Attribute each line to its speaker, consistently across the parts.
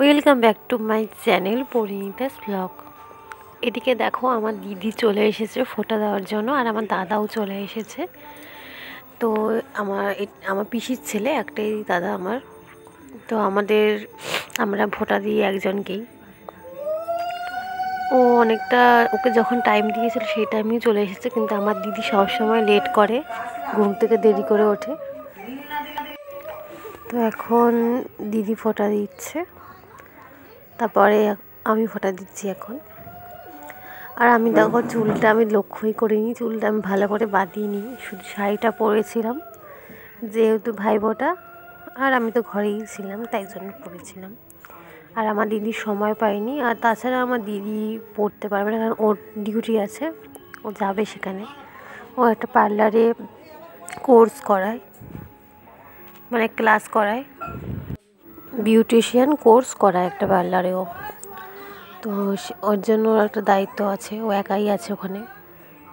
Speaker 1: Welcome back to my channel Parinita's vlog এদিকে দেখো, আমার দিদি চলে এসেছে ফোটা দেওয়ার জন্য, আর আমার দাদাও চলে এসেছে। তো আমার আমার পিসির ছেলে, একটাই দাদা আমার। তো আমাদের, আমরা ফোটা দিই একজনকেই। ও অনেকটা, ওকে যখন টাইম দিয়েছিল, সেই টাইমেই চলে এসেছে, কিন্তু আমার দিদি সবসময় লেট করে, ঘুম থেকে দেরি করে ওঠে। তো এখন দিদি ফোটা দিচ্ছে। তারপরে আমি ফোটা দিচ্ছি এখন। আর আমি দেখো চুলটা আমি লক্ষ্যই করিনি, চুলটা আমি ভালো করে বাঁধিনি, শুধু শাড়িটা পরেছিলাম, যেহেতু ভাই ফোটা আর আমি তো ঘরেই ছিলাম, তাই জন্য পরেছিলাম। আর আমার দিদি সময় পায়নি, আর তাছাড়া আমার দিদি পড়তে পারবে না, কারণ ওর ডিউটি আছে, ও যাবে সেখানে। ও একটা পার্লারে কোর্স করায় মানে ক্লাস করায়। বিউটিশিয়ান কোর্স করা একটা পার্লারেও। তো ওর জন্য ওর একটা দায়িত্ব আছে, ও একাই আছে ওখানে।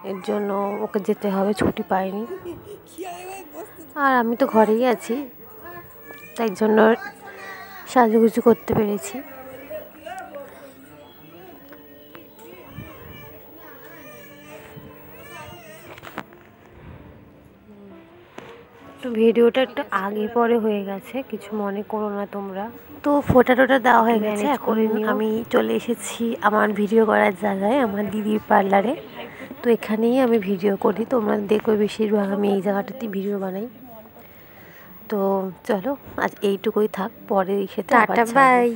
Speaker 1: এর জন্য ওকে যেতে হবে, ছুটি পায়নি আর আমি তো ঘরেই আছি, তাই জন্য সাজুগুজু করতে পেরেছি। তো ভিডিওটা একটু আগে পরে হয়ে গেছে কিছু মনে করো না তোমরা। তো ফোটা টোটা দেওয়া হয়ে গেছে এখন আমি চলে এসেছি আমার ভিডিও করার জায়গায় আমার দিদির পার্লারে। তো এখানেই আমি ভিডিও করি তোমরা দেখবে বেশিরভাগ আমি এই জায়গাটাতেই ভিডিও বানাই। তো চলো আজ এইটুকুই থাক পরে এসে
Speaker 2: টাটা বাই